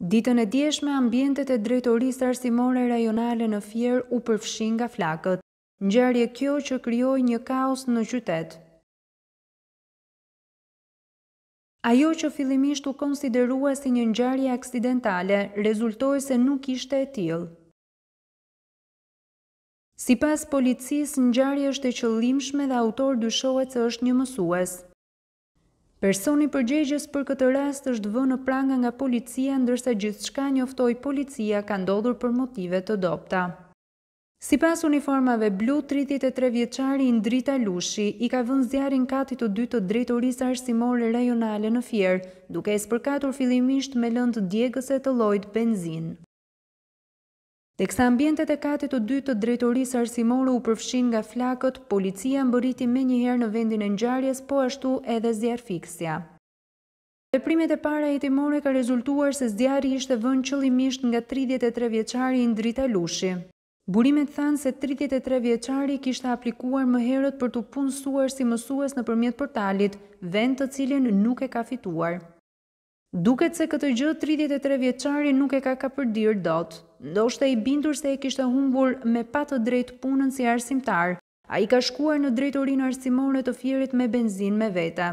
Ditën e djeshme ambientet e Drejtorisë Arsimore Rajonale në Fier u përfshinë nga flakët. Ngjarje kjo që krijoi një kaos në qytet. Ajo që fillimisht u konsiderua si një ngjarje aksidentale, rezultoi se nuk ishte e tillë. Sipas policisë, ngjarja është e qëllimshme dhe autor dyshohet se është një mësues. Personi përgjegjës për këtë rast është vënë në pranga nga policia ndërsa gjithçka njoftoi policia ka ndodhur për motive të dobëta. Sipas uniformave blu, tridhjetë e tre vjeçari Indrit Alushi i ka vënë zjarrin katit të dytë të Drejtorisë Arsimore Rajonale në Fier, duke e spërkatur fillimisht me lëndë djegëse të llojit benzinë. Teksa ambientet e katit të dytë të drejtorisë arsimore u përfshinë nga flakët, policia mbërriti menjëherë në vendin e ngjarjes po ashtu edhe zjarrfikësja. Nga veprimet e para hetimore ka rezultuar se zjarri ishte vënë qëllimisht nga tridhjetë e tre vjeçari Indrit Alushi. Burimet thanë se tridhjetë e tre vjeçari kishte aplikuar më herët për t'u punësuar si mësues nëpërmjet portalit, vend të cilin nuk e ka fituar. Duket se këtë gjë tridhjetë e tre vjeçari nuk e ka kapërdirë dot. Ndoshta i bindur se e kishte humbur me pa të drejtë punën si arsimtar, ai ka shkuar në Drejtorinë Arsimore të Fierit me benzinë me vete.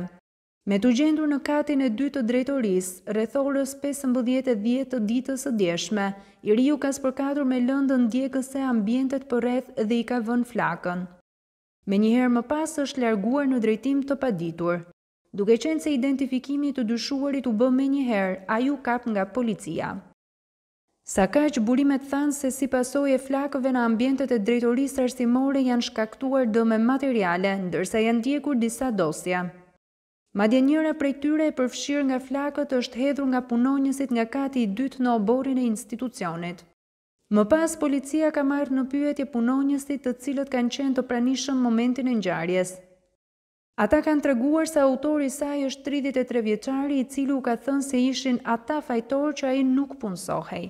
Me t'u gjendur në katin e dytë të drejtorisë, rreth orës pesëmbëdhjetë e dhjetë të ditës së djeshme, i riu ka spërkatur me lëndën djegëse ambientet përreth dhe i ka vënë flakën. Menjëherë më pas është larguar në drejtim të paditur. Duke qenë se identifikimi i të dyshuarit u bë menjëherë, ai u kap nga policia. Sakaq, burimet thanë se si pasojë e flakëve në ambientet e Drejtorisë Arsimore janë shkaktuar dëme materiale, ndërsa janë djegur disa dosje. Madje njëra prej tyre e përfshirë nga flakët është hedhur nga punonjësit nga kati i dytë në oborrin e institucionit. Më pas, policia ka marrë në pyetje punonjësit të cilët kanë qenë të pranishëm momentin e ngjarjes. Ata kanë treguar se autori i saj është tridhjetë e tre vjeçari i cili u ka thënë se ishin ata fajtorë që ai nuk punësohej.